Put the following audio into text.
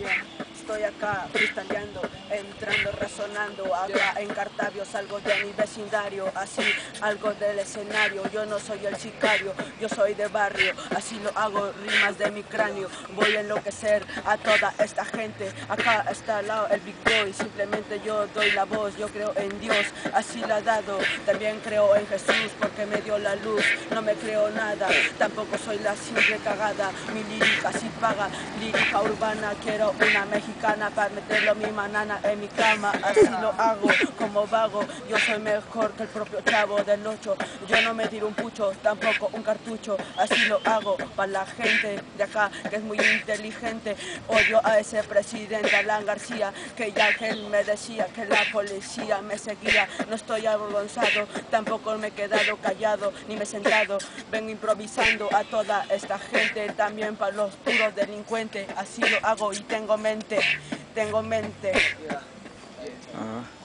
Yeah. Estoy acá freestyleando, entrando, resonando, acá en Cartavio salgo de mi vecindario, así algo del escenario, yo no soy el sicario, yo soy de barrio, así lo hago, rimas de mi cráneo, voy a enloquecer a toda esta gente, acá está al lado el Big Boy, simplemente yo doy la voz, yo creo en Dios, así la ha dado, también creo en Jesús porque me dio la luz, no me creo nada, tampoco soy la simple cagada, mi lírica sí paga, lírica urbana, quiero una mexicana para meterlo mi manana en mi cama, así lo hago como vago, yo soy mejor que el propio chavo del 8, yo no me tiro un pucho, tampoco un cartucho, así lo hago para la gente de acá que es muy inteligente, odio a ese presidente Alan García, que ya que él me decía que la policía me seguía, no estoy avergonzado, tampoco me he quedado callado, ni me he sentado, vengo improvisando a toda esta gente, también para los puros delincuentes, así lo hago y tengo mente, tengo mente. Ah.